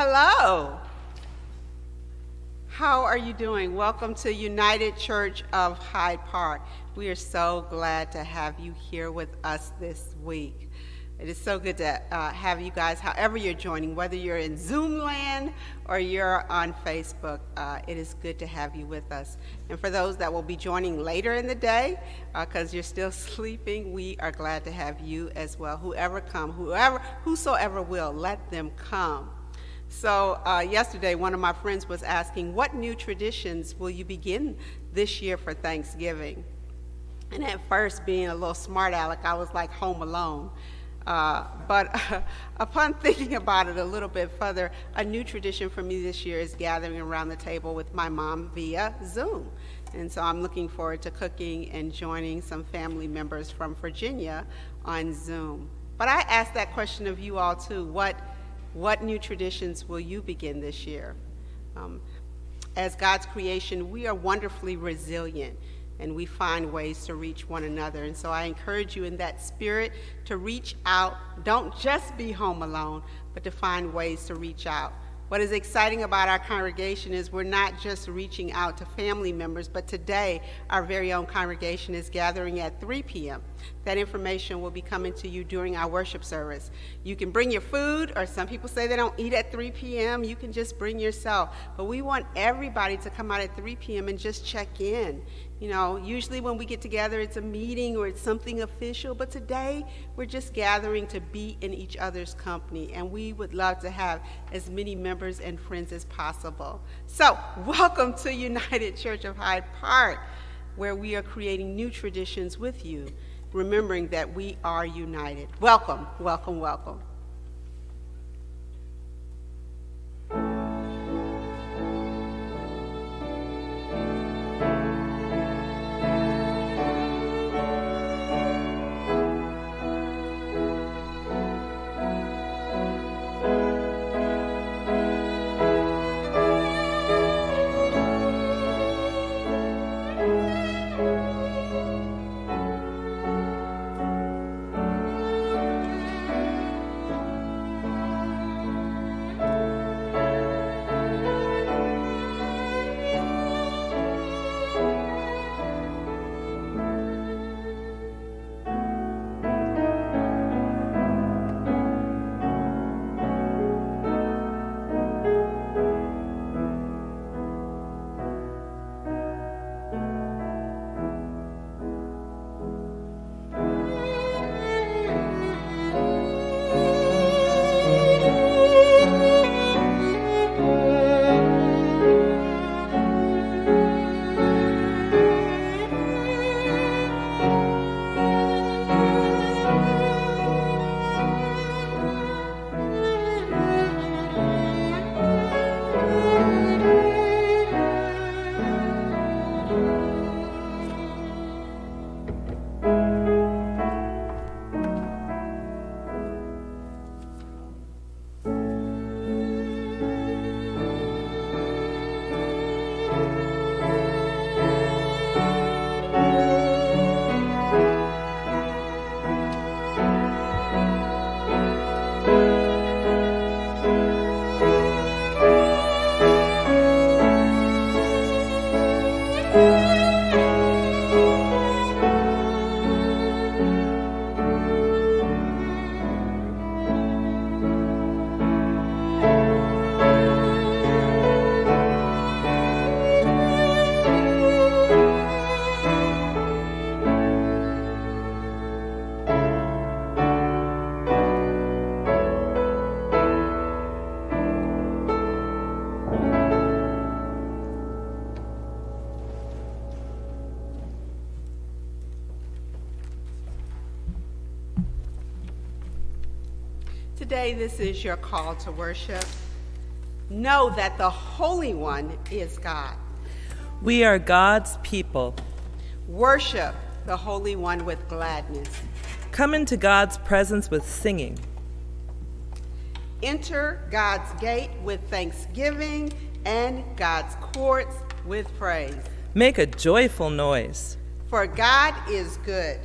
Hello. How are you doing? Welcome to United Church of Hyde Park. We are so glad to have you here with us this week. It is so good to uh, have you guys, however you're joining, whether you're in Zoom land or you're on Facebook, uh, it is good to have you with us. And for those that will be joining later in the day, because uh, you're still sleeping, we are glad to have you as well. Whoever come, whoever, whosoever will, let them come. So uh, yesterday, one of my friends was asking, what new traditions will you begin this year for Thanksgiving? And at first, being a little smart aleck, I was like home alone. Uh, but uh, upon thinking about it a little bit further, a new tradition for me this year is gathering around the table with my mom via Zoom. And so I'm looking forward to cooking and joining some family members from Virginia on Zoom. But I asked that question of you all too. What, what new traditions will you begin this year? Um, as God's creation, we are wonderfully resilient and we find ways to reach one another. And so I encourage you in that spirit to reach out. Don't just be home alone, but to find ways to reach out. What is exciting about our congregation is we're not just reaching out to family members, but today our very own congregation is gathering at 3 p.m. That information will be coming to you during our worship service. You can bring your food, or some people say they don't eat at 3 p.m. You can just bring yourself. But we want everybody to come out at 3 p.m. and just check in you know, usually when we get together, it's a meeting or it's something official, but today we're just gathering to be in each other's company, and we would love to have as many members and friends as possible. So, welcome to United Church of Hyde Park, where we are creating new traditions with you, remembering that we are united. Welcome, welcome, welcome. Today, this is your call to worship. Know that the Holy One is God. We are God's people. Worship the Holy One with gladness. Come into God's presence with singing. Enter God's gate with thanksgiving and God's courts with praise. Make a joyful noise. For God is good.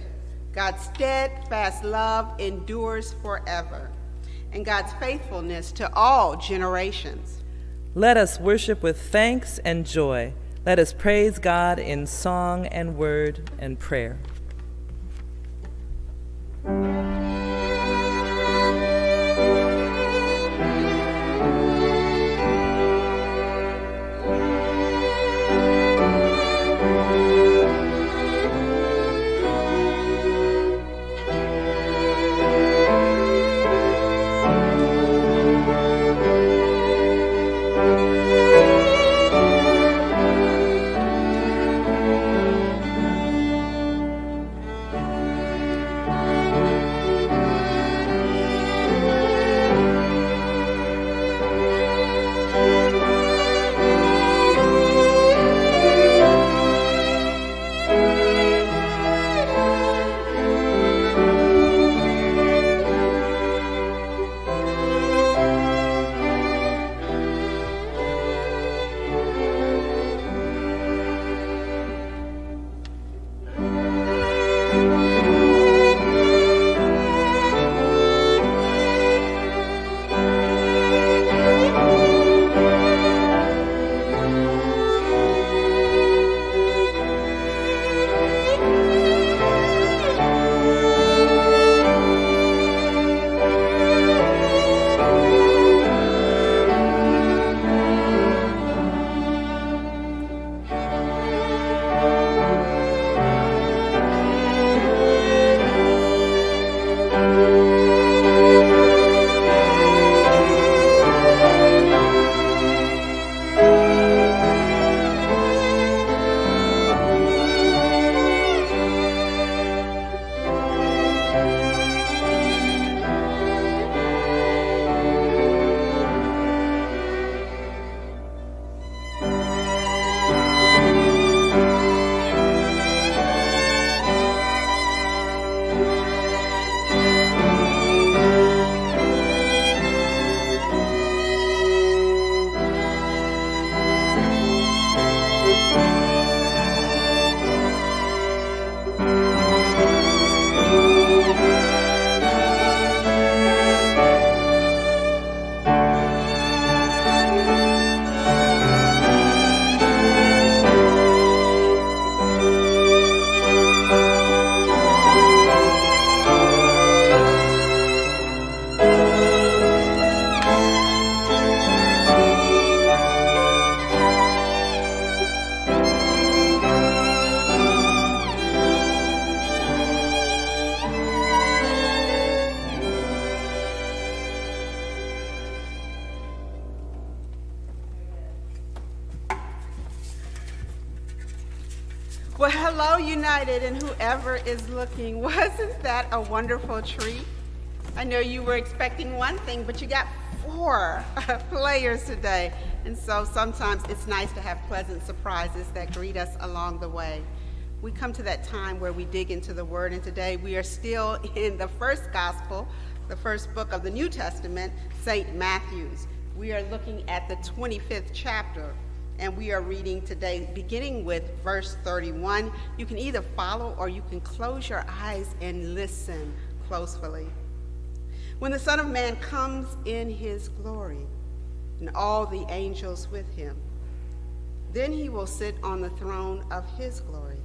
God's steadfast love endures forever and God's faithfulness to all generations. Let us worship with thanks and joy. Let us praise God in song and word and prayer. Wasn't that a wonderful treat? I know you were expecting one thing, but you got four uh, players today. And so sometimes it's nice to have pleasant surprises that greet us along the way. We come to that time where we dig into the Word, and today we are still in the first gospel, the first book of the New Testament, St. Matthew's. We are looking at the 25th chapter and we are reading today beginning with verse 31. You can either follow or you can close your eyes and listen closely. When the Son of Man comes in his glory and all the angels with him, then he will sit on the throne of his glory.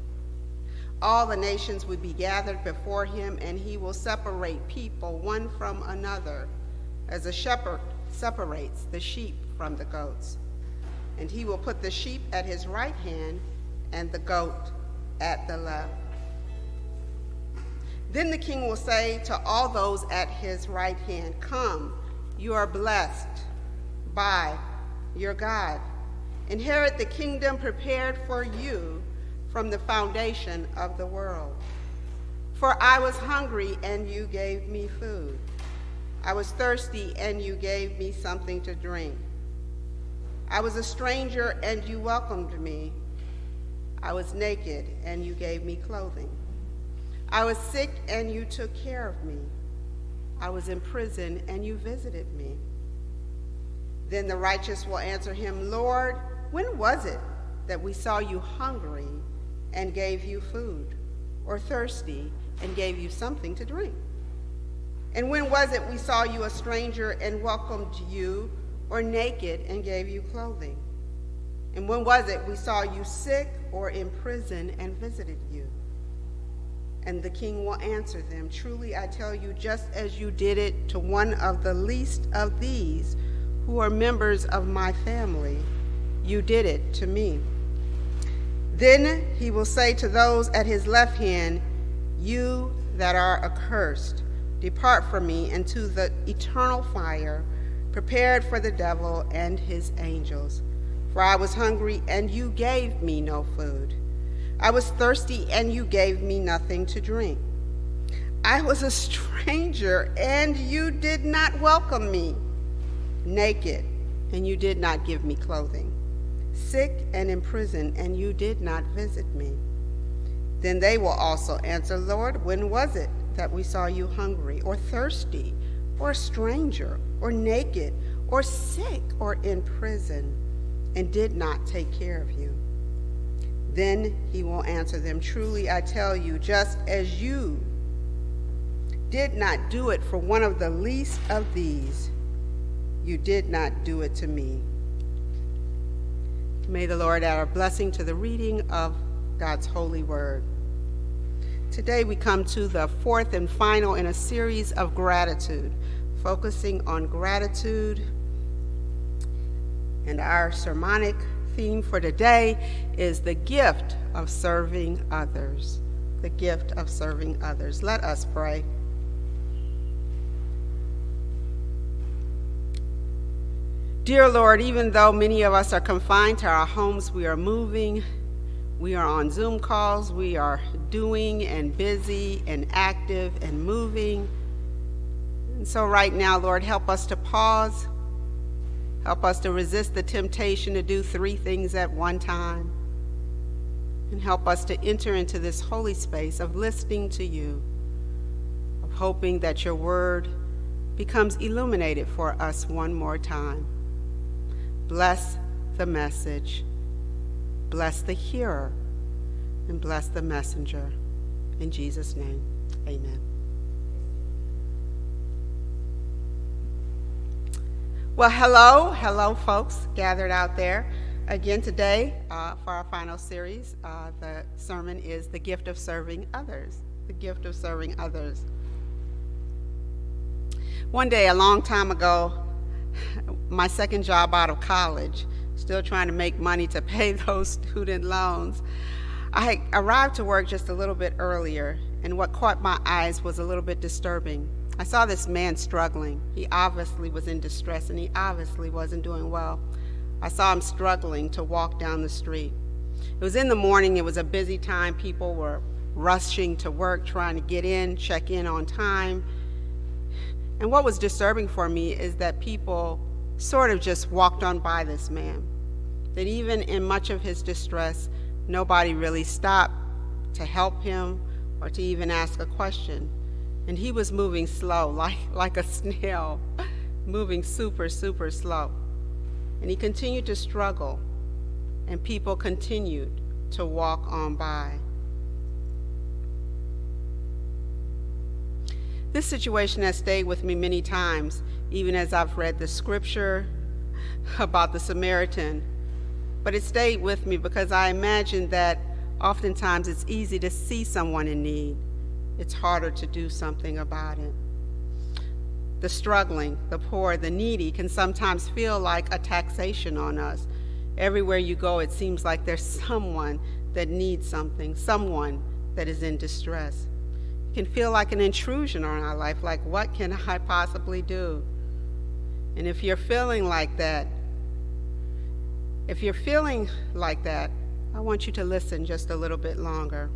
All the nations will be gathered before him, and he will separate people one from another, as a shepherd separates the sheep from the goats and he will put the sheep at his right hand and the goat at the left. Then the king will say to all those at his right hand, Come, you are blessed by your God. Inherit the kingdom prepared for you from the foundation of the world. For I was hungry, and you gave me food. I was thirsty, and you gave me something to drink. I was a stranger and you welcomed me. I was naked and you gave me clothing. I was sick and you took care of me. I was in prison and you visited me. Then the righteous will answer him, Lord, when was it that we saw you hungry and gave you food, or thirsty and gave you something to drink? And when was it we saw you a stranger and welcomed you, or naked and gave you clothing? And when was it we saw you sick or in prison and visited you? And the king will answer them Truly I tell you, just as you did it to one of the least of these who are members of my family, you did it to me. Then he will say to those at his left hand, You that are accursed, depart from me into the eternal fire prepared for the devil and his angels. For I was hungry, and you gave me no food. I was thirsty, and you gave me nothing to drink. I was a stranger, and you did not welcome me. Naked, and you did not give me clothing sick and in prison, and you did not visit me. Then they will also answer, Lord, when was it that we saw you hungry, or thirsty, or a stranger, or naked, or sick, or in prison, and did not take care of you? Then he will answer them, Truly I tell you, just as you did not do it for one of the least of these, you did not do it to me. May the Lord add a blessing to the reading of God's holy word. Today we come to the fourth and final in a series of gratitude, focusing on gratitude. And our sermonic theme for today is the gift of serving others. The gift of serving others. Let us pray. Dear Lord, even though many of us are confined to our homes, we are moving, we are on Zoom calls, we are doing and busy and active and moving. And so, right now, Lord, help us to pause. Help us to resist the temptation to do three things at one time. And help us to enter into this holy space of listening to you, of hoping that your word becomes illuminated for us one more time. Bless the message, bless the hearer, and bless the messenger. In Jesus' name, amen. Well, hello, hello, folks gathered out there. Again today, uh, for our final series, uh, the sermon is The Gift of Serving Others. The Gift of Serving Others. One day, a long time ago, my second job out of college, still trying to make money to pay those student loans. I arrived to work just a little bit earlier, and what caught my eyes was a little bit disturbing. I saw this man struggling. He obviously was in distress, and he obviously wasn't doing well. I saw him struggling to walk down the street. It was in the morning, it was a busy time. People were rushing to work, trying to get in, check in on time. And what was disturbing for me is that people sort of just walked on by this man. That even in much of his distress, nobody really stopped to help him or to even ask a question. And he was moving slow, like, like a snail, moving super, super slow. And he continued to struggle, and people continued to walk on by. This situation has stayed with me many times, even as I've read the scripture about the Samaritan. But it stayed with me because I imagine that oftentimes it's easy to see someone in need. It's harder to do something about it. The struggling, the poor, the needy can sometimes feel like a taxation on us. Everywhere you go, it seems like there's someone that needs something, someone that is in distress It can feel like an intrusion on our life, like, what can I possibly do? And if you're feeling like that, if you're feeling like that, I want you to listen just a little bit longer.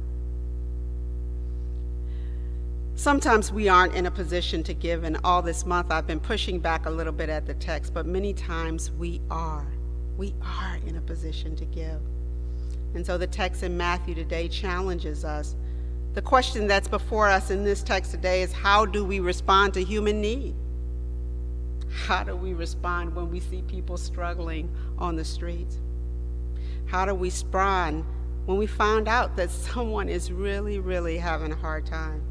Sometimes we aren't in a position to give, and all this month I've been pushing back a little bit at the text, but many times we are. We are in a position to give. And so the text in Matthew today challenges us the question that's before us in this text today is how do we respond to human need? How do we respond when we see people struggling on the streets? How do we respond when we find out that someone is really, really having a hard time?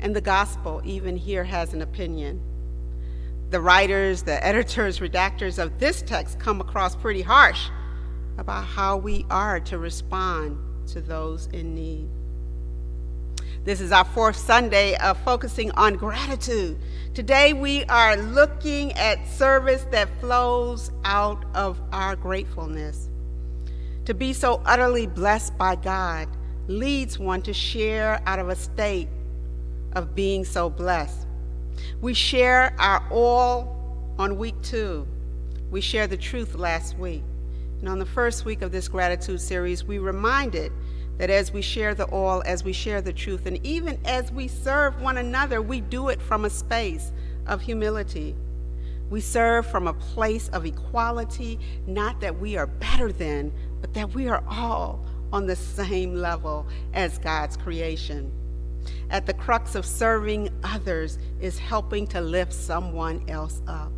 And the gospel, even here, has an opinion. The writers, the editors, redactors of this text come across pretty harsh about how we are to respond to those in need. This is our fourth Sunday of focusing on gratitude. Today we are looking at service that flows out of our gratefulness. To be so utterly blessed by God leads one to share out of a state of being so blessed. We share our all on week two. We shared the truth last week. And on the first week of this gratitude series, we reminded that as we share the all, as we share the truth, and even as we serve one another, we do it from a space of humility. We serve from a place of equality, not that we are better than, but that we are all on the same level as God's creation. At the crux of serving others is helping to lift someone else up,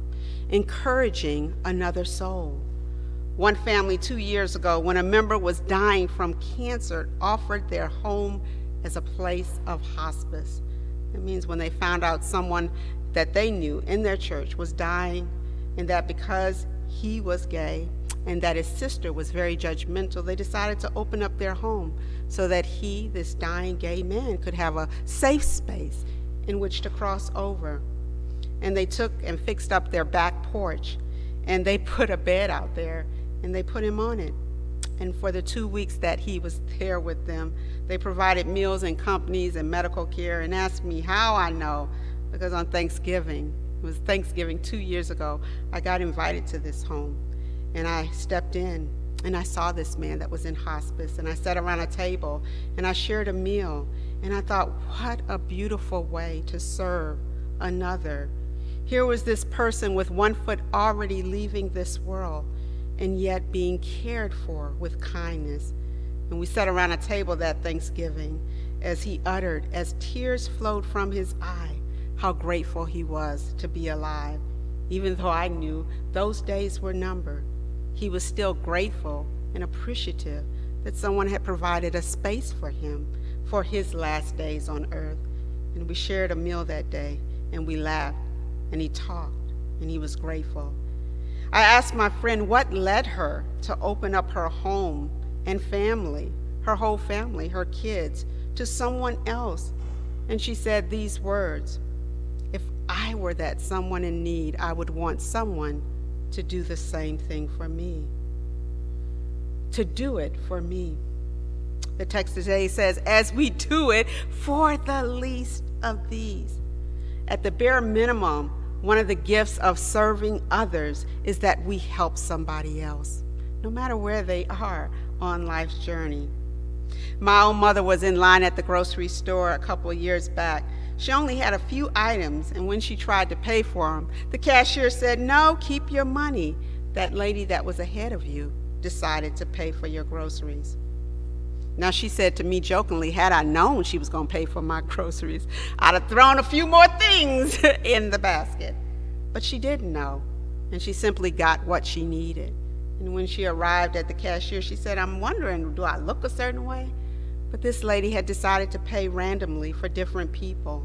encouraging another soul. One family two years ago, when a member was dying from cancer, offered their home as a place of hospice. It means when they found out someone that they knew in their church was dying, and that because he was gay and that his sister was very judgmental, they decided to open up their home so that he, this dying gay man, could have a safe space in which to cross over. And they took and fixed up their back porch, and they put a bed out there and they put him on it. And for the two weeks that he was there with them, they provided meals and companies and medical care and asked me how I know, because on Thanksgiving, it was Thanksgiving two years ago, I got invited to this home. And I stepped in and I saw this man that was in hospice. And I sat around a table and I shared a meal. And I thought, what a beautiful way to serve another. Here was this person with one foot already leaving this world and yet being cared for with kindness. And we sat around a table that Thanksgiving as he uttered, as tears flowed from his eye, how grateful he was to be alive. Even though I knew those days were numbered, he was still grateful and appreciative that someone had provided a space for him for his last days on earth. And we shared a meal that day, and we laughed, and he talked, and he was grateful. I asked my friend what led her to open up her home and family, her whole family, her kids, to someone else. And she said these words If I were that someone in need, I would want someone to do the same thing for me. To do it for me. The text today says, As we do it for the least of these. At the bare minimum, one of the gifts of serving others is that we help somebody else, no matter where they are on life's journey. My own mother was in line at the grocery store a couple of years back. She only had a few items, and when she tried to pay for them, the cashier said, No, keep your money. That lady that was ahead of you decided to pay for your groceries. Now, she said to me jokingly, had I known she was going to pay for my groceries, I'd have thrown a few more things in the basket. But she didn't know, and she simply got what she needed. And when she arrived at the cashier, she said, I'm wondering, do I look a certain way? But this lady had decided to pay randomly for different people,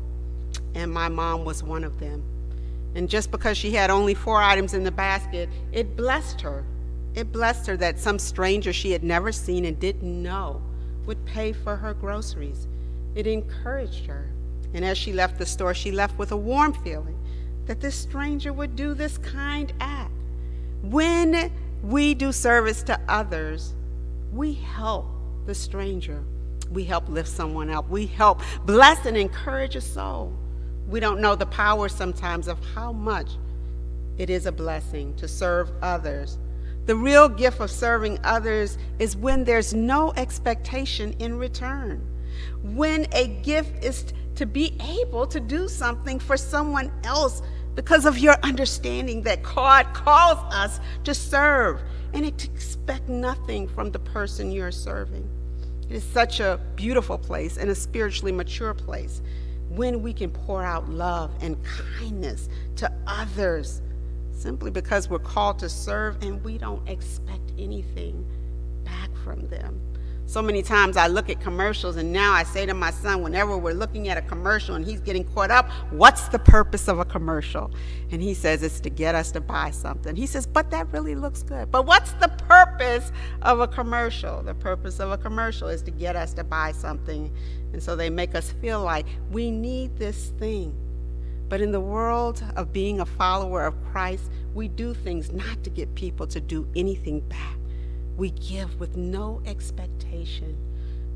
and my mom was one of them. And just because she had only four items in the basket, it blessed her. It blessed her that some stranger she had never seen and didn't know would pay for her groceries. It encouraged her. And as she left the store, she left with a warm feeling that this stranger would do this kind act. When we do service to others, we help the stranger. We help lift someone up. We help bless and encourage a soul. We don't know the power sometimes of how much it is a blessing to serve others the real gift of serving others is when there's no expectation in return. When a gift is to be able to do something for someone else because of your understanding that God calls us to serve and expect nothing from the person you're serving. It is such a beautiful place and a spiritually mature place when we can pour out love and kindness to others simply because we're called to serve and we don't expect anything back from them. So many times I look at commercials, and now I say to my son, whenever we're looking at a commercial and he's getting caught up, what's the purpose of a commercial? And he says it's to get us to buy something. He says, but that really looks good. But what's the purpose of a commercial? The purpose of a commercial is to get us to buy something. And so they make us feel like we need this thing. But in the world of being a follower of Christ, we do things not to get people to do anything back we give with no expectation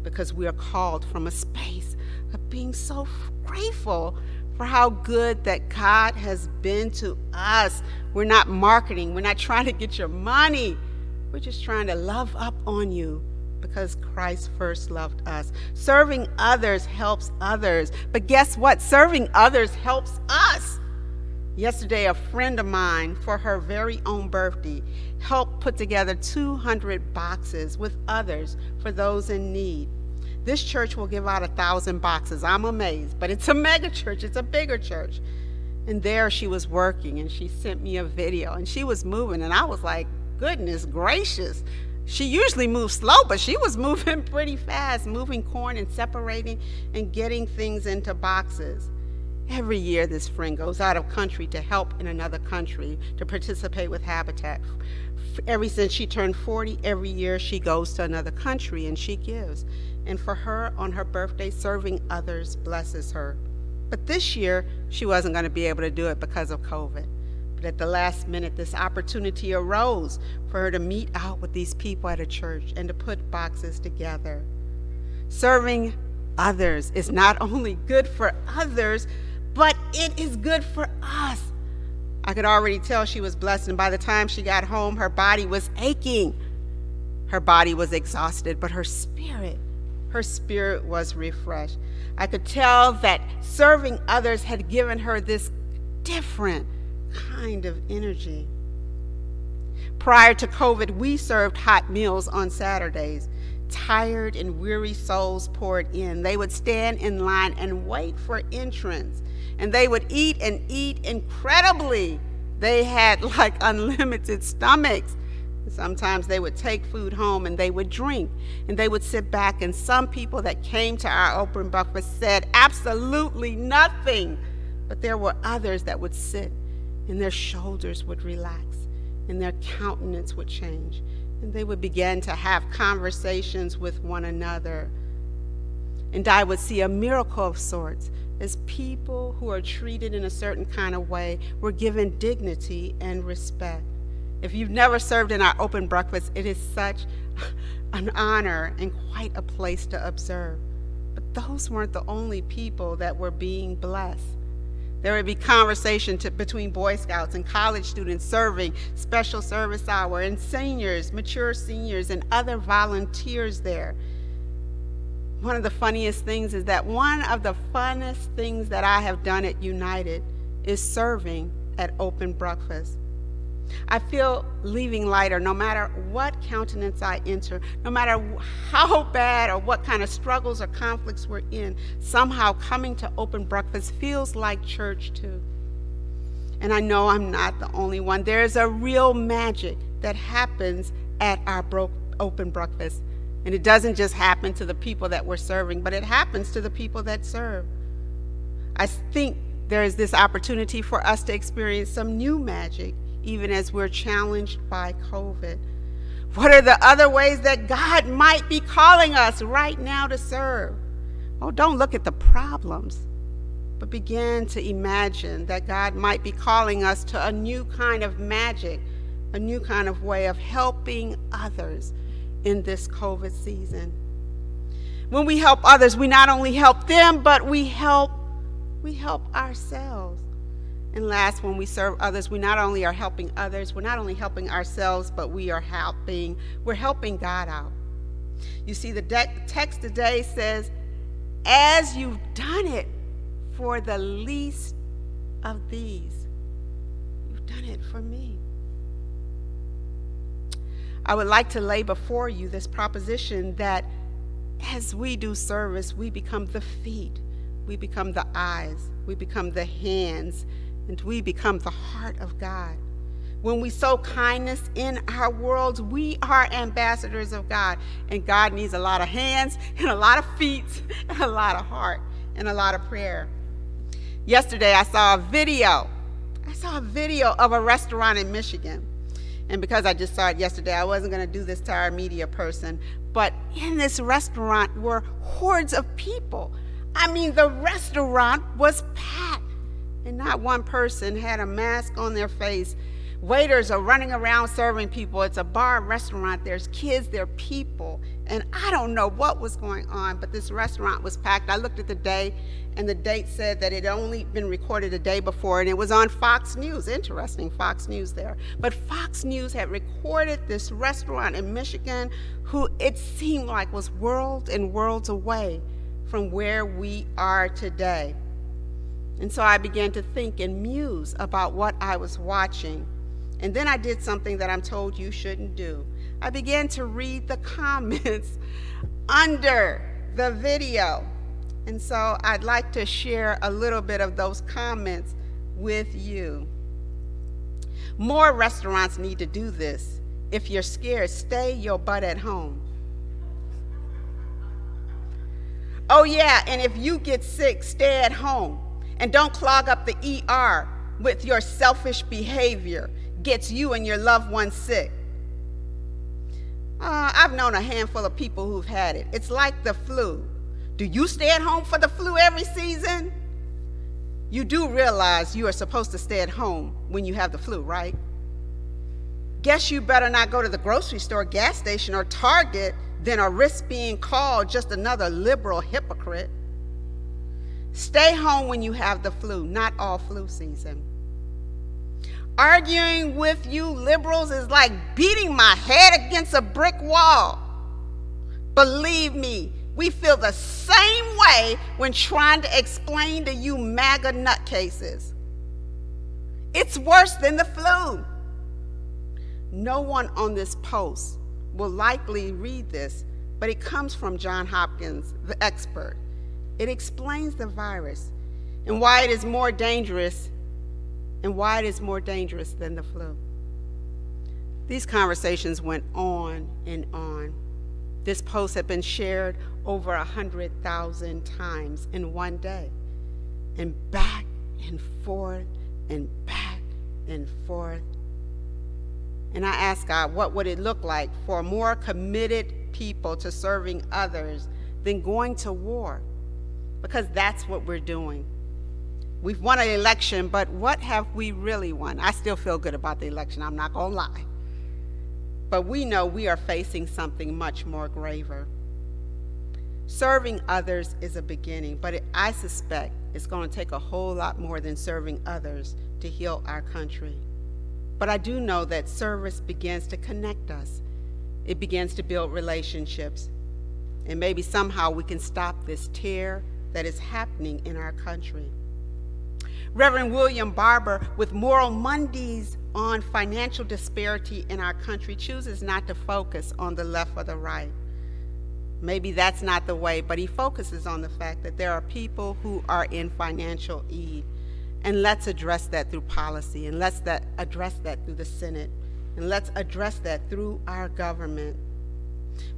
because we are called from a space of being so grateful for how good that God has been to us. We're not marketing, we're not trying to get your money. We're just trying to love up on you because Christ first loved us. Serving others helps others. But guess what? Serving others helps us. Yesterday, a friend of mine, for her very own birthday, helped put together 200 boxes with others for those in need. This church will give out a thousand boxes. I'm amazed, but it's a mega church, it's a bigger church. And there she was working, and she sent me a video, and she was moving, and I was like, goodness gracious. She usually moves slow, but she was moving pretty fast, moving corn and separating and getting things into boxes. Every year, this friend goes out of country to help in another country to participate with Habitat. Ever since she turned 40, every year she goes to another country and she gives. And for her, on her birthday, serving others blesses her. But this year, she wasn't going to be able to do it because of COVID. But at the last minute, this opportunity arose for her to meet out with these people at a church and to put boxes together. Serving others is not only good for others, but it is good for us. I could already tell she was blessed, and by the time she got home, her body was aching. Her body was exhausted, but her spirit, her spirit was refreshed. I could tell that serving others had given her this different kind of energy. Prior to COVID, we served hot meals on Saturdays. Tired and weary souls poured in. They would stand in line and wait for entrance and they would eat and eat incredibly. They had like unlimited stomachs. Sometimes they would take food home and they would drink and they would sit back. And some people that came to our open breakfast said absolutely nothing. But there were others that would sit and their shoulders would relax and their countenance would change. And they would begin to have conversations with one another. And I would see a miracle of sorts as people who are treated in a certain kind of way were given dignity and respect. If you've never served in our open breakfast, it is such an honor and quite a place to observe. But those weren't the only people that were being blessed. There would be conversation to, between Boy Scouts and college students serving special service hour and seniors, mature seniors, and other volunteers there one of the funniest things is that one of the funnest things that I have done at United is serving at open breakfast. I feel leaving lighter no matter what countenance I enter, no matter how bad or what kind of struggles or conflicts we're in. Somehow coming to open breakfast feels like church too. And I know I'm not the only one. There's a real magic that happens at our open breakfast. And it doesn't just happen to the people that we're serving, but it happens to the people that serve. I think there is this opportunity for us to experience some new magic, even as we're challenged by COVID. What are the other ways that God might be calling us right now to serve? Oh, don't look at the problems, but begin to imagine that God might be calling us to a new kind of magic, a new kind of way of helping others in this COVID season. When we help others, we not only help them, but we help we help ourselves. And last, when we serve others, we not only are helping others, we're not only helping ourselves, but we are helping, we're helping God out. You see, the text today says, as you've done it for the least of these, you've done it for me. I would like to lay before you this proposition that as we do service, we become the feet, we become the eyes, we become the hands, and we become the heart of God. When we sow kindness in our worlds, we are ambassadors of God. And God needs a lot of hands and a lot of feet and a lot of heart and a lot of prayer. Yesterday, I saw a video. I saw a video of a restaurant in Michigan. And because I just saw it yesterday, I wasn't going to do this to our media person. But in this restaurant were hordes of people. I mean, the restaurant was packed, and not one person had a mask on their face Waiters are running around serving people. It's a bar restaurant. There's kids, there are people. And I don't know what was going on, but this restaurant was packed. I looked at the day, and the date said that it had only been recorded a day before, and it was on Fox News. Interesting, Fox News there. But Fox News had recorded this restaurant in Michigan, who it seemed like was worlds and worlds away from where we are today. And so I began to think and muse about what I was watching. And then I did something that I'm told you shouldn't do. I began to read the comments under the video. And so I'd like to share a little bit of those comments with you. More restaurants need to do this. If you're scared, stay your butt at home. Oh, yeah, and if you get sick, stay at home. And don't clog up the ER with your selfish behavior gets you and your loved ones sick. Uh, I've known a handful of people who've had it. It's like the flu. Do you stay at home for the flu every season? You do realize you are supposed to stay at home when you have the flu, right? Guess you better not go to the grocery store, gas station, or Target than a risk being called just another liberal hypocrite. Stay home when you have the flu, not all flu season. Arguing with you liberals is like beating my head against a brick wall. Believe me, we feel the same way when trying to explain to you MAGA nutcases. It's worse than the flu. No one on this post will likely read this, but it comes from John Hopkins, the expert. It explains the virus and why it is more dangerous and why it is more dangerous than the flu. These conversations went on and on. This post had been shared over a 100,000 times in one day, and back and forth and back and forth. And I asked God, what would it look like for more committed people to serving others than going to war? Because that's what we're doing. We've won an election, but what have we really won? I still feel good about the election, I'm not going to lie. But we know we are facing something much more graver. Serving others is a beginning, but it, I suspect it's going to take a whole lot more than serving others to heal our country. But I do know that service begins to connect us, it begins to build relationships. And maybe somehow we can stop this tear that is happening in our country. Reverend William Barber, with Moral Mondays on financial disparity in our country, chooses not to focus on the left or the right. Maybe that's not the way, but he focuses on the fact that there are people who are in financial need. And let's address that through policy, and let's that address that through the Senate, and let's address that through our government.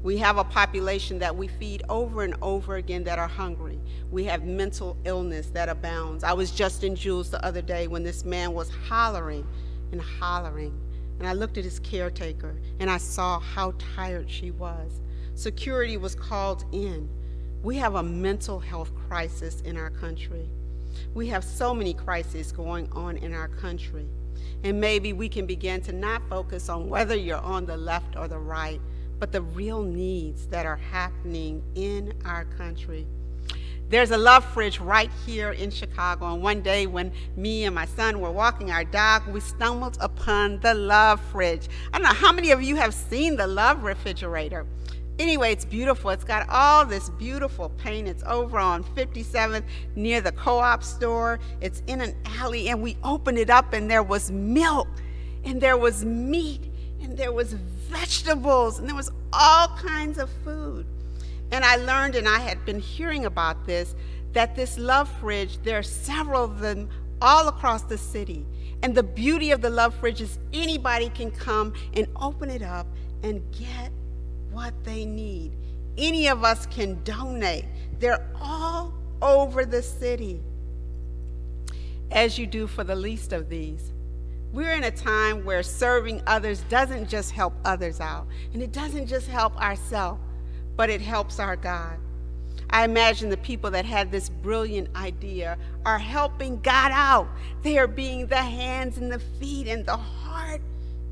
We have a population that we feed over and over again that are hungry. We have mental illness that abounds. I was just in Jewel's the other day when this man was hollering and hollering. And I looked at his caretaker and I saw how tired she was. Security was called in. We have a mental health crisis in our country. We have so many crises going on in our country. And maybe we can begin to not focus on whether you're on the left or the right, but the real needs that are happening in our country. There's a love fridge right here in Chicago. And one day, when me and my son were walking our dog, we stumbled upon the love fridge. I don't know how many of you have seen the love refrigerator. Anyway, it's beautiful. It's got all this beautiful paint. It's over on 57th near the co op store. It's in an alley, and we opened it up, and there was milk, and there was meat, and there was vegetables, and there was all kinds of food. And I learned, and I had been hearing about this, that this love fridge, there are several of them all across the city. And the beauty of the Love Fridge is anybody can come and open it up and get what they need. Any of us can donate. They're all over the city, as you do for the least of these. We're in a time where serving others doesn't just help others out, and it doesn't just help ourselves, but it helps our God. I imagine the people that had this brilliant idea are helping God out. They are being the hands and the feet and the heart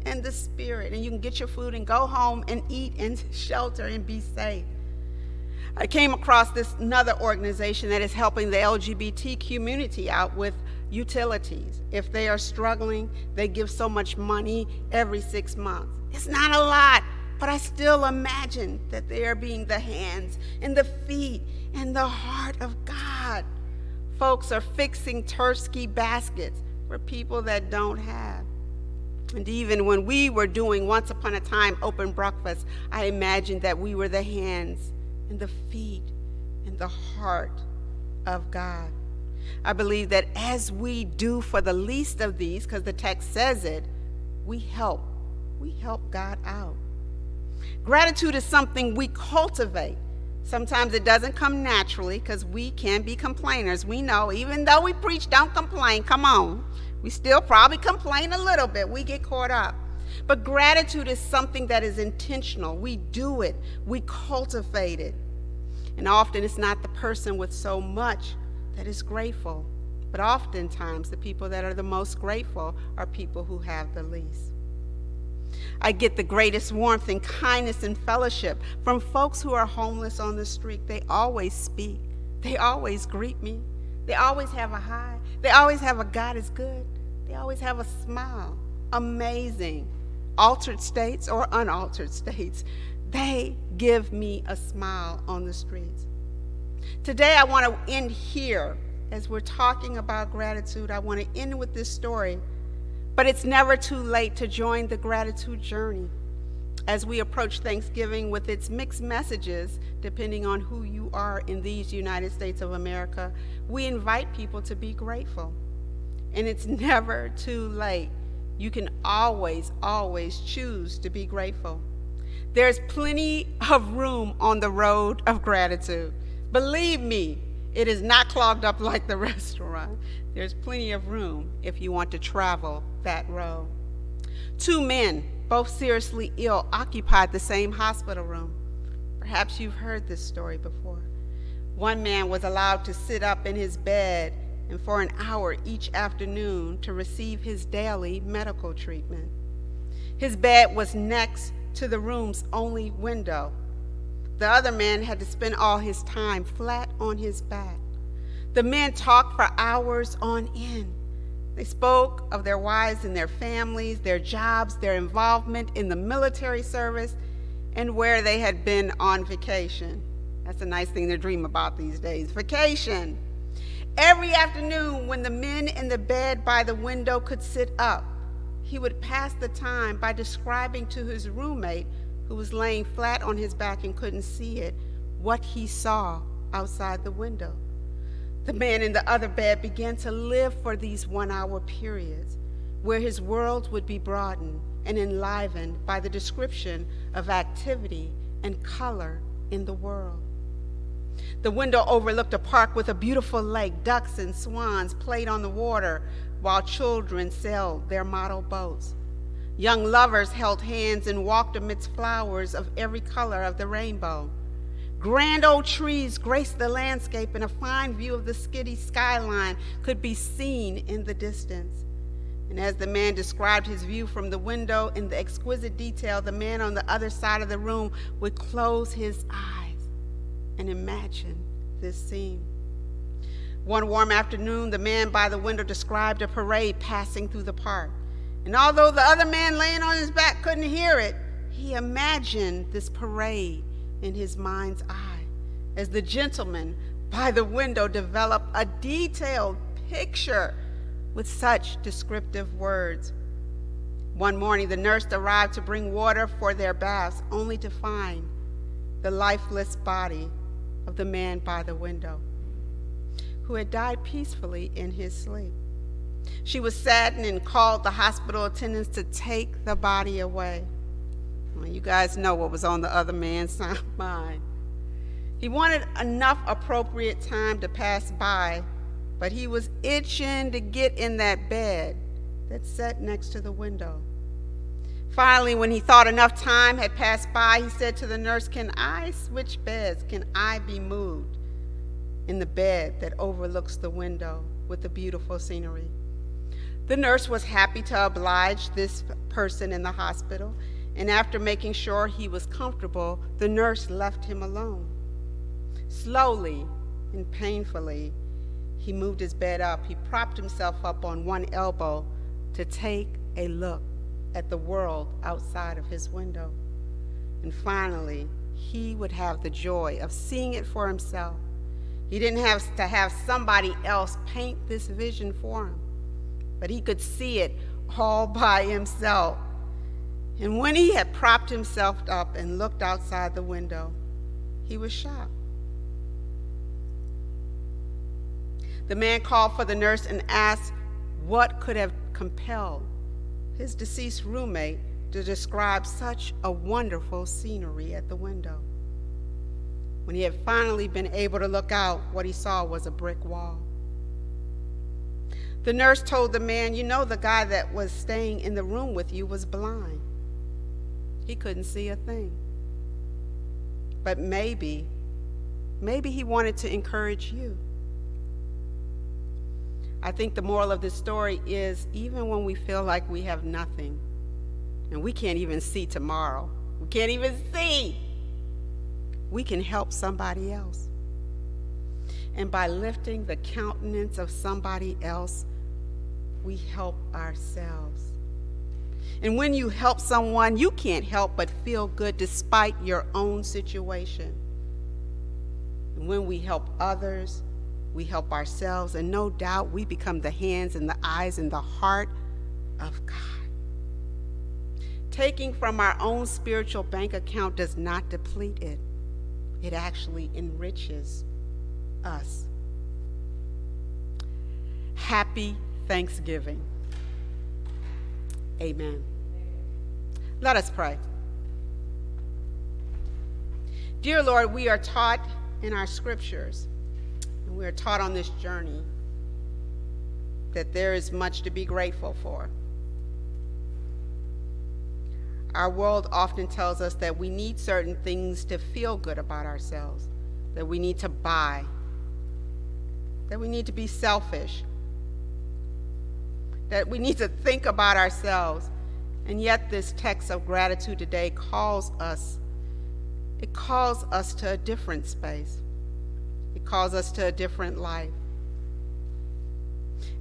and the spirit. And you can get your food and go home and eat and shelter and be safe. I came across this another organization that is helping the LGBT community out with utilities. If they are struggling, they give so much money every six months. It's not a lot, but I still imagine that they are being the hands and the feet and the heart of God. Folks are fixing turkey baskets for people that don't have. And even when we were doing once upon a time open breakfast, I imagined that we were the hands and the feet and the heart of God. I believe that as we do for the least of these, because the text says it, we help. We help God out. Gratitude is something we cultivate. Sometimes it doesn't come naturally because we can be complainers. We know, even though we preach, don't complain, come on. We still probably complain a little bit. We get caught up. But gratitude is something that is intentional. We do it, we cultivate it. And often it's not the person with so much that is grateful, but oftentimes the people that are the most grateful are people who have the least. I get the greatest warmth and kindness and fellowship from folks who are homeless on the street. They always speak, they always greet me, they always have a hi, they always have a God is good, they always have a smile. Amazing. Altered states or unaltered states, they give me a smile on the streets. Today, I want to end here. As we're talking about gratitude, I want to end with this story but it's never too late to join the gratitude journey as we approach Thanksgiving with its mixed messages, depending on who you are in these United States of America. We invite people to be grateful. And it's never too late. You can always, always choose to be grateful. There's plenty of room on the road of gratitude. Believe me, it is not clogged up like the restaurant. There's plenty of room if you want to travel that road. Two men, both seriously ill, occupied the same hospital room. Perhaps you've heard this story before. One man was allowed to sit up in his bed and for an hour each afternoon to receive his daily medical treatment. His bed was next to the room's only window. The other man had to spend all his time flat on his back. The men talked for hours on end. They spoke of their wives and their families, their jobs, their involvement in the military service, and where they had been on vacation. That's a nice thing to dream about these days vacation. Every afternoon, when the men in the bed by the window could sit up, he would pass the time by describing to his roommate, who was laying flat on his back and couldn't see it, what he saw outside the window. The man in the other bed began to live for these one hour periods where his world would be broadened and enlivened by the description of activity and color in the world. The window overlooked a park with a beautiful lake. Ducks and swans played on the water while children sailed their model boats. Young lovers held hands and walked amidst flowers of every color of the rainbow. Grand old trees graced the landscape, and a fine view of the skitty skyline could be seen in the distance. And as the man described his view from the window in the exquisite detail, the man on the other side of the room would close his eyes and imagine this scene. One warm afternoon, the man by the window described a parade passing through the park. And although the other man laying on his back couldn't hear it, he imagined this parade in his mind's eye as the gentleman by the window developed a detailed picture with such descriptive words. One morning, the nurse arrived to bring water for their baths, only to find the lifeless body of the man by the window, who had died peacefully in his sleep. She was saddened and called the hospital attendants to take the body away. Well, you guys know what was on the other man's mind. He wanted enough appropriate time to pass by, but he was itching to get in that bed that sat next to the window. Finally, when he thought enough time had passed by, he said to the nurse, Can I switch beds? Can I be moved in the bed that overlooks the window with the beautiful scenery? The nurse was happy to oblige this person in the hospital, and after making sure he was comfortable, the nurse left him alone. Slowly and painfully, he moved his bed up. He propped himself up on one elbow to take a look at the world outside of his window. And finally, he would have the joy of seeing it for himself. He didn't have to have somebody else paint this vision for him but he could see it all by himself. And when he had propped himself up and looked outside the window, he was shocked. The man called for the nurse and asked what could have compelled his deceased roommate to describe such a wonderful scenery at the window. When he had finally been able to look out, what he saw was a brick wall. The nurse told the man, You know, the guy that was staying in the room with you was blind. He couldn't see a thing. But maybe, maybe he wanted to encourage you. I think the moral of this story is even when we feel like we have nothing, and we can't even see tomorrow, we can't even see, we can help somebody else. And by lifting the countenance of somebody else, we help ourselves. And when you help someone, you can't help but feel good despite your own situation. And when we help others, we help ourselves, and no doubt we become the hands and the eyes and the heart of God. Taking from our own spiritual bank account does not deplete it, it actually enriches us. Happy thanksgiving. Amen. Let us pray. Dear Lord, we are taught in our scriptures, and we are taught on this journey that there is much to be grateful for. Our world often tells us that we need certain things to feel good about ourselves, that we need to buy, that we need to be selfish, that we need to think about ourselves. And yet, this text of gratitude today calls us, it calls us to a different space. It calls us to a different life.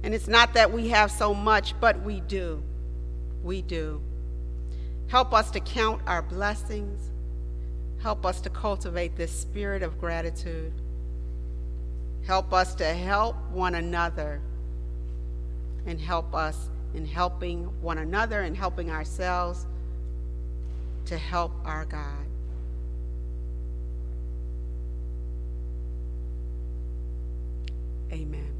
And it's not that we have so much, but we do. We do. Help us to count our blessings. Help us to cultivate this spirit of gratitude. Help us to help one another and help us in helping one another and helping ourselves to help our God. Amen.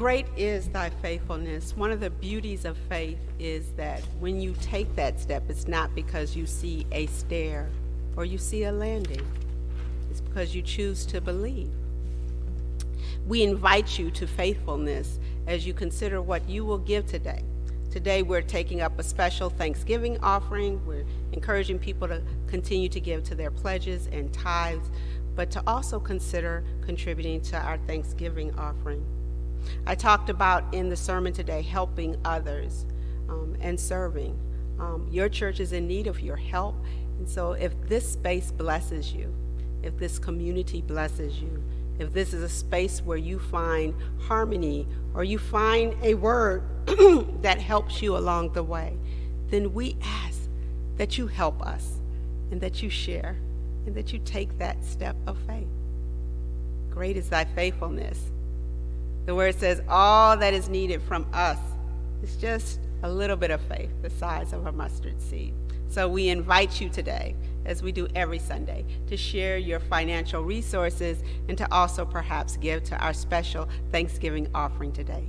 Great is thy faithfulness. One of the beauties of faith is that when you take that step, it's not because you see a stair or you see a landing, it's because you choose to believe. We invite you to faithfulness as you consider what you will give today. Today, we're taking up a special Thanksgiving offering. We're encouraging people to continue to give to their pledges and tithes, but to also consider contributing to our Thanksgiving offering. I talked about in the sermon today helping others um, and serving. Um, your church is in need of your help. And so, if this space blesses you, if this community blesses you, if this is a space where you find harmony or you find a word that helps you along the way, then we ask that you help us and that you share and that you take that step of faith. Great is thy faithfulness. The word says all that is needed from us is just a little bit of faith, the size of a mustard seed. So we invite you today, as we do every Sunday, to share your financial resources and to also perhaps give to our special Thanksgiving offering today.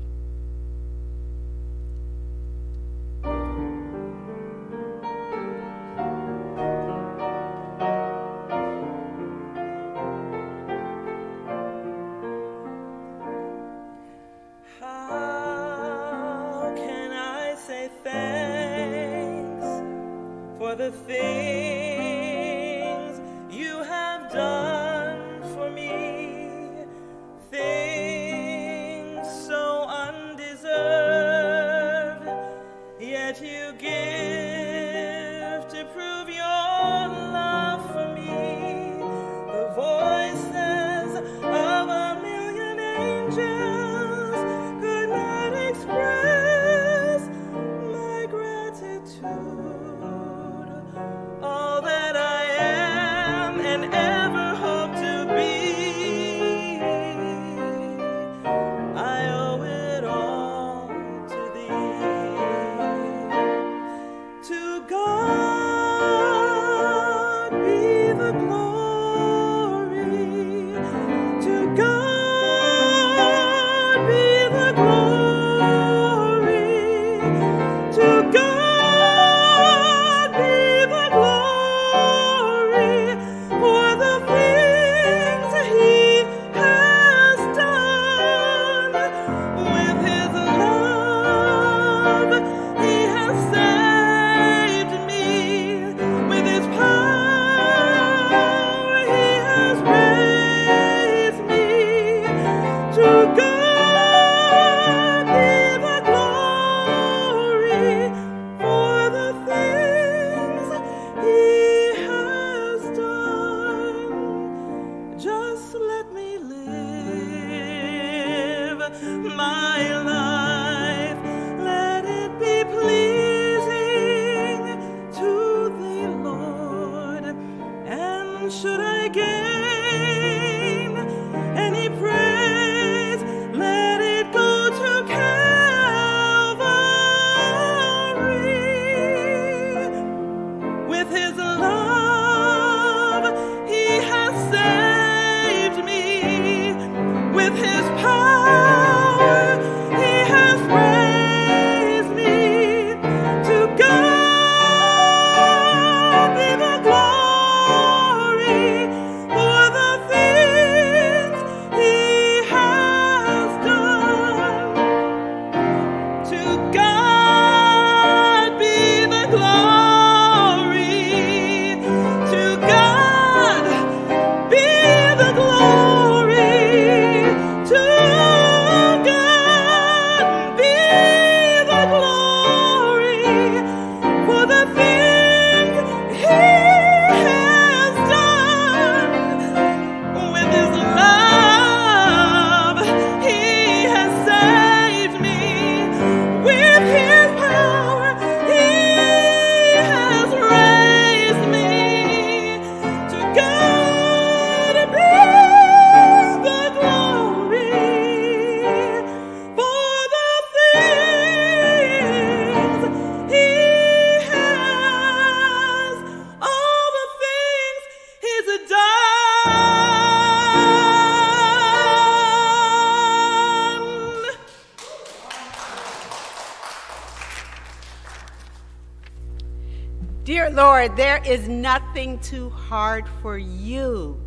There is nothing too hard for you.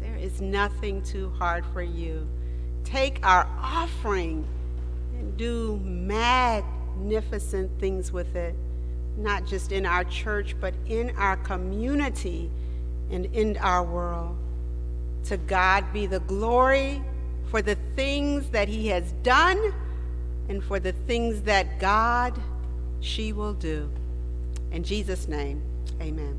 There is nothing too hard for you. Take our offering and do magnificent things with it, not just in our church, but in our community and in our world. To God be the glory for the things that He has done and for the things that God, she will do. In Jesus' name, amen.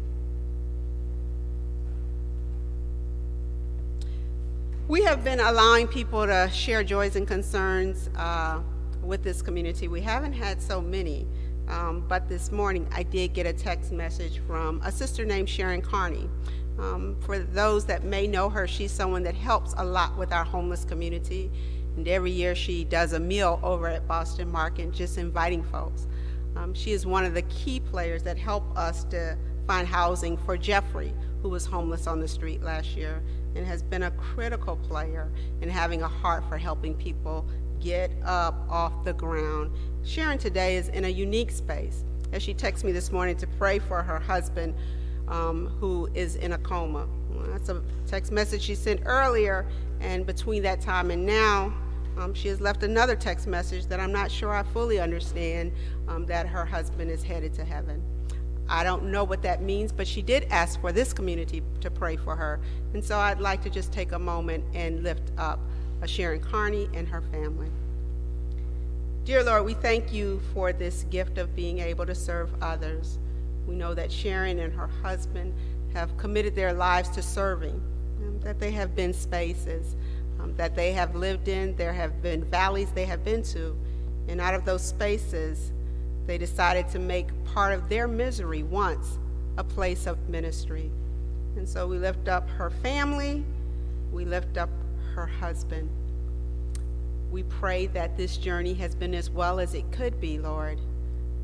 We have been allowing people to share joys and concerns uh, with this community. We haven't had so many, um, but this morning I did get a text message from a sister named Sharon Carney. Um, for those that may know her, she's someone that helps a lot with our homeless community. And every year she does a meal over at Boston Market, just inviting folks. Um, she is one of the key players that help us to find housing for Jeffrey, who was homeless on the street last year, and has been a critical player in having a heart for helping people get up off the ground. Sharon today is in a unique space. As she texted me this morning to pray for her husband, um, who is in a coma. That's a text message she sent earlier, and between that time and now, um, she has left another text message that I'm not sure I fully understand um, that her husband is headed to heaven. I don't know what that means, but she did ask for this community to pray for her. And so I'd like to just take a moment and lift up Sharon Carney and her family. Dear Lord, we thank you for this gift of being able to serve others. We know that Sharon and her husband have committed their lives to serving, that they have been spaces um, that they have lived in. There have been valleys they have been to. And out of those spaces, they decided to make part of their misery once a place of ministry. And so we lift up her family, we lift up her husband. We pray that this journey has been as well as it could be, Lord.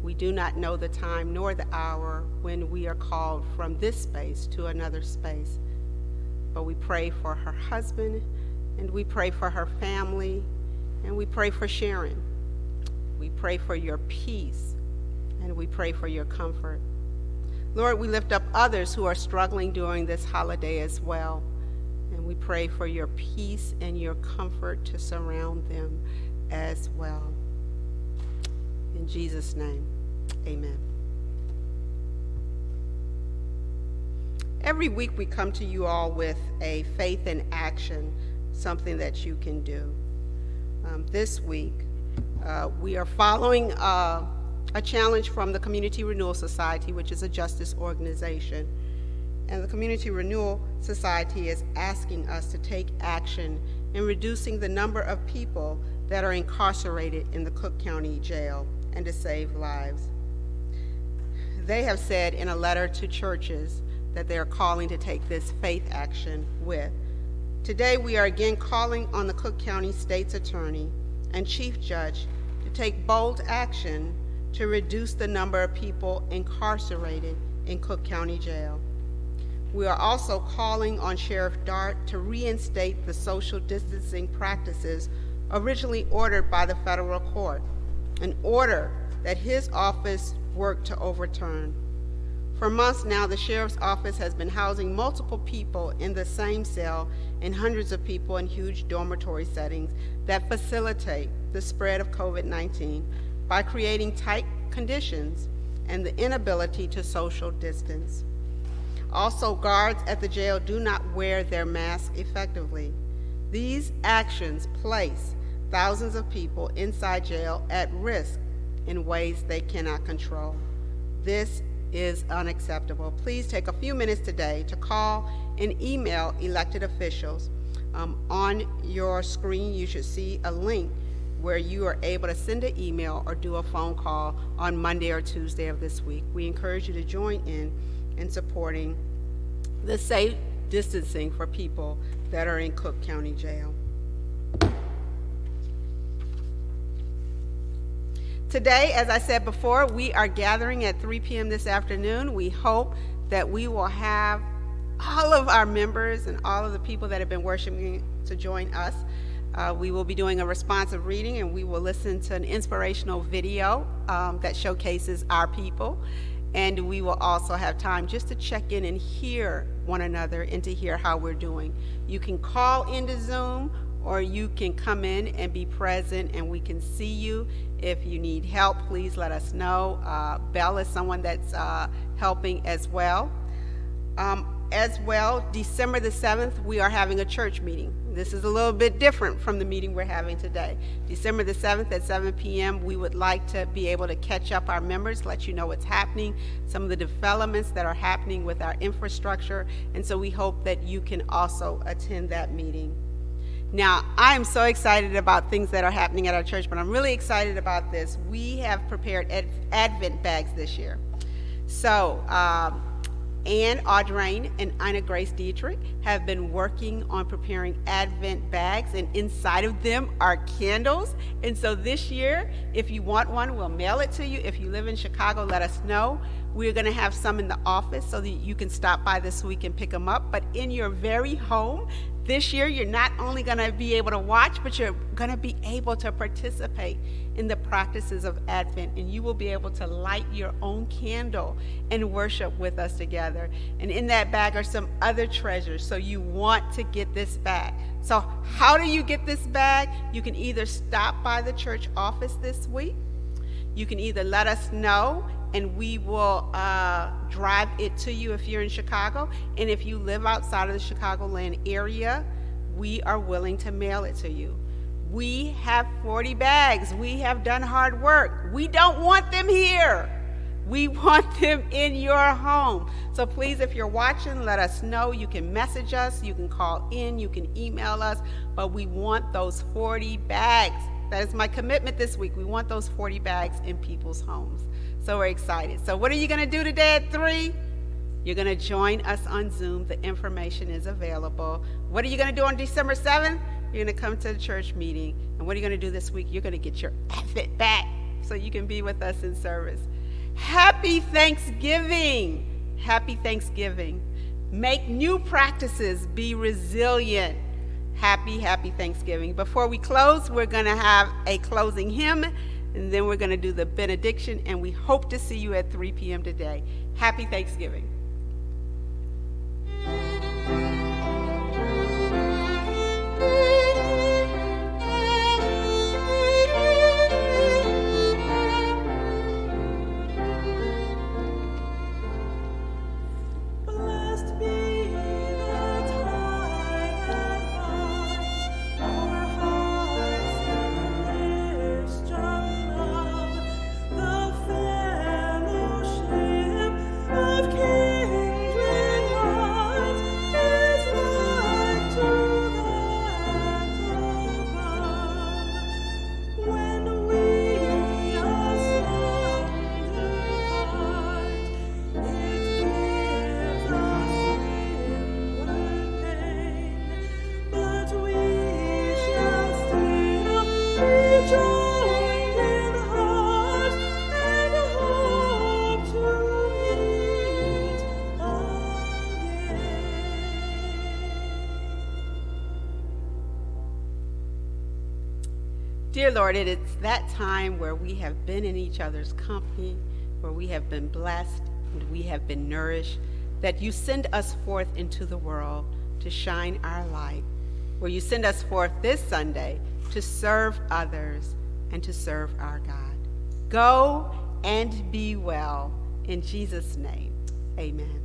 We do not know the time nor the hour when we are called from this space to another space. But we pray for her husband and we pray for her family, and we pray for Sharon. We pray for your peace, and we pray for your comfort. Lord, we lift up others who are struggling during this holiday as well. And we pray for your peace and your comfort to surround them as well. In Jesus' name, amen. Every week we come to you all with a faith in action something that you can do. Um, this week, uh, we are following uh, a challenge from the Community Renewal Society, which is a justice organization. And the Community Renewal Society is asking us to take action in reducing the number of people that are incarcerated in the Cook County Jail and to save lives. They have said in a letter to churches that they are calling to take this faith action with. Today, we are again calling on the Cook County State's Attorney and Chief Judge to take bold action to reduce the number of people incarcerated in Cook County Jail. We are also calling on Sheriff Dart to reinstate the social distancing practices originally ordered by the federal court, an order that his office worked to overturn. For months now, the sheriff's office has been housing multiple people in the same cell and hundreds of people in huge dormitory settings that facilitate the spread of COVID 19 by creating tight conditions and the inability to social distance. Also, guards at the jail do not wear their masks effectively. These actions place thousands of people inside jail at risk in ways they cannot control. This is unacceptable. Please take a few minutes today to call and email elected officials. Um, on your screen, you should see a link where you are able to send an email or do a phone call on Monday or Tuesday of this week. We encourage you to join in in supporting the safe distancing for people that are in Cook County Jail. Today, as I said before, we are gathering at 3 p.m. this afternoon. We hope that we will have all of our members and all of the people that have been worshiping to join us. Uh, we will be doing a responsive reading and we will listen to an inspirational video um, that showcases our people. And we will also have time just to check in and hear one another and to hear how we're doing. You can call into Zoom or you can come in and be present and we can see you. If you need help, please let us know. Uh, Belle is someone that's uh, helping as well. Um, as well, December the 7th, we are having a church meeting. This is a little bit different from the meeting we're having today. December the 7th at 7 p.m., we would like to be able to catch up our members, let you know what's happening, some of the developments that are happening with our infrastructure, and so we hope that you can also attend that meeting. Now, I am so excited about things that are happening at our church, but I'm really excited about this. We have prepared ad- Advent bags this year. So, um, Anne Audrain and Ina Grace Dietrich have been working on preparing Advent bags, and inside of them are candles. And so this year, if you want one, we'll mail it to you. If you live in Chicago, let us know. We're going to have some in the office so that you can stop by this week and pick them up. But in your very home, this year, you're not only going to be able to watch, but you're going to be able to participate in the practices of Advent, and you will be able to light your own candle and worship with us together. And in that bag are some other treasures, so you want to get this bag. So, how do you get this bag? You can either stop by the church office this week, you can either let us know and we will uh, drive it to you if you're in Chicago. And if you live outside of the Chicagoland area, we are willing to mail it to you. We have 40 bags. We have done hard work. We don't want them here. We want them in your home. So please, if you're watching, let us know. You can message us, you can call in, you can email us, but we want those 40 bags. That is my commitment this week. We want those 40 bags in people's homes. So we're excited. So, what are you going to do today at 3? You're going to join us on Zoom. The information is available. What are you going to do on December 7th? You're going to come to the church meeting. And what are you going to do this week? You're going to get your Advent back so you can be with us in service. Happy Thanksgiving. Happy Thanksgiving. Make new practices. Be resilient. Happy, happy Thanksgiving. Before we close, we're going to have a closing hymn and then we're going to do the benediction, and we hope to see you at 3 p.m. today. Happy Thanksgiving. Dear Lord, it is that time where we have been in each other's company, where we have been blessed and we have been nourished, that you send us forth into the world to shine our light, where you send us forth this Sunday to serve others and to serve our God. Go and be well. In Jesus' name, amen.